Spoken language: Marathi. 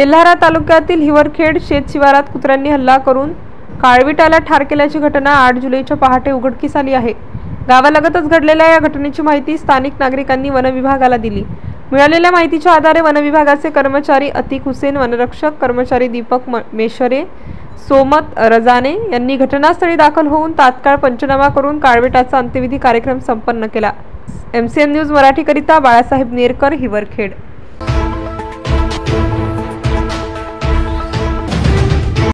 तेल्हारा तालुक्यातील हिवरखेड शेत शिवारात कुत्र्यांनी हल्ला करून काळविटाला ठार केल्याची घटना आठ जुलैच्या पहाटे उघडकीस आली आहे. गावालगतच घडलेल्या या घटनेची माहिती स्थानिक नागरिकांनी वनविभागाला दिली. मिळालेल्या माहितीच्या आधारे वनविभागाचे कर्मचारी अतिक हुसेन वनरक्षक कर्मचारी दीपक म- सोमत रजाने यांनी घटनास्थळी दाखल होऊन तात्काळ पंचनामा करून काळवेटाचा अंत्यविधी कार्यक्रम संपन्न केला. एम सी एन न्यूज मराठीकरिता बाळासाहेब नेरकर हिवरखेड.